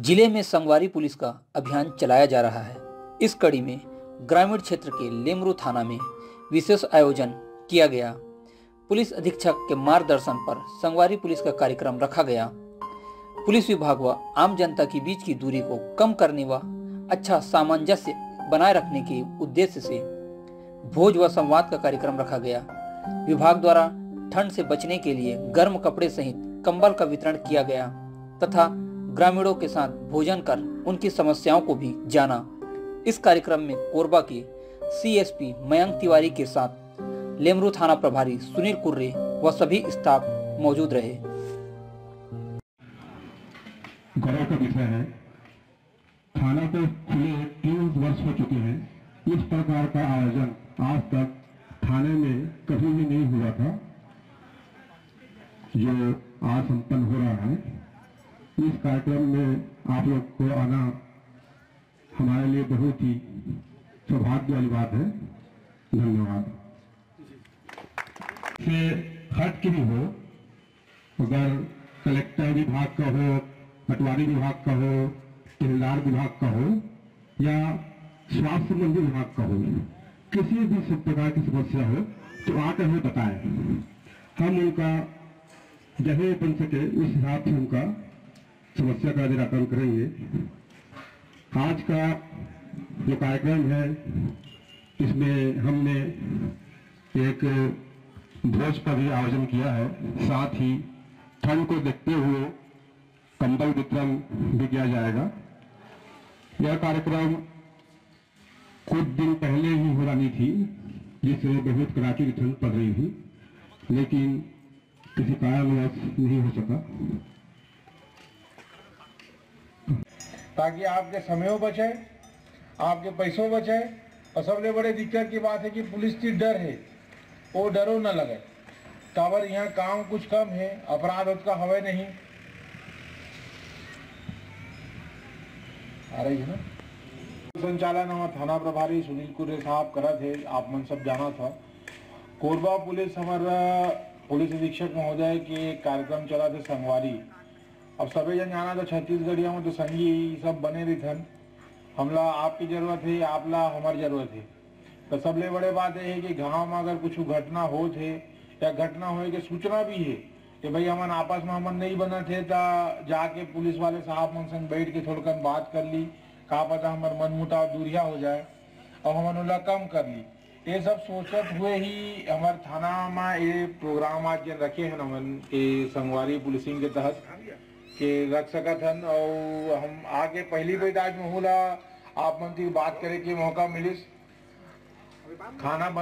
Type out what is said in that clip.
ज़िले में संगवारी पुलिस का अभियान चलाया जा रहा है। इस कड़ी में ग्रामीण क्षेत्र के लेमरू थाना में विशेष आयोजन किया गया। पुलिस अधीक्षक के मार्गदर्शन पर संगवारी पुलिस का कार्यक्रम रखा गया। पुलिस विभाग व आम जनता के बीच की दूरी को कम करने व अच्छा सामंजस्य बनाए रखने के उद्देश्य से भोज व संवाद का कार्यक्रम रखा गया। विभाग द्वारा ठंड से बचने के लिए गर्म कपड़े सहित कंबल का वितरण किया गया तथा ग्रामीणों के साथ भोजन कर उनकी समस्याओं को भी जाना। इस कार्यक्रम में कोरबा के सीएसपी मयंक तिवारी के साथ लेमरू थाना प्रभारी सुनील कुर्रे व सभी स्टाफ मौजूद रहे। गौरव का विषय है। थाना को खुले तीन वर्ष हो चुके हैं। इस प्रकार का आयोजन आज तक थाने में कभी भी नहीं हुआ था। जो आज संपन्न हो रहा है। इस कार्यक्रम में आप लोग को आना हमारे लिए बहुत ही सौभाग्य वाली बात है। धन्यवाद। से हट के भी हो, अगर कलेक्टर विभाग का हो, पटवारी विभाग का हो, तहसीलदार विभाग का हो, या स्वास्थ्य संबंधी विभाग का हो, किसी भी प्रकार की समस्या हो तो आकर हमें बताएँ। हम उनका जैसे बन सके, उस हिसाब से उनका समस्या का निराकरण करेंगे। आज का जो कार्यक्रम है, इसमें हमने एक भोज का भी आयोजन किया है। साथ ही ठंड को देखते हुए कंबल वितरण भी किया जाएगा। यह कार्यक्रम कुछ दिन पहले ही हो रही थी, जिससे बहुत कड़ाके की ठंड पड़ रही थी, लेकिन किसी कारणवश नहीं हो सका। ताकि आपके समय बचे, आपके पैसों बचे और सबसे बड़ी दिक्कत की बात है कि पुलिस की डर है, वो डरो न लगे। काबर यहाँ काम कुछ कम है, अपराध उसका हवे नहीं। आ रही है ना? संचालन हमारे थाना प्रभारी सुनील कुरे साहब करा थे आप मन सब जाना था। कोरबा पुलिस हमारा पुलिस अधीक्षक महोदय के कार्यक्रम चला थे संगवारी। अब सभी जन जाना तो छत्तीसगढ़िया में तो संगी सब बने रही थन हमला आपकी ज़रूरत है आपला हमारी ज़रूरत है तो सबले बड़े बात है कि गाँव में अगर कुछ घटना हो थे, या घटना होए के सूचना भी है कि भाई हमन आपस में हमन नहीं बना थे तो जाके पुलिस वाले साहब मन संग बैठ के थोड़कन बात कर ली। का पता हमार मन मुटाव दूरिया हो जाए और हमन उला कम कर ली। ये सब सोचत हुए ही हमार थाना में ये प्रोग्राम आज रखे हैं हमन संगवारी पुलिसिंग के तहत। के रख सकत हन और हम आगे पहली बैदाज में होला। आप मन की बात करे के मौका मिलिस। खाना बन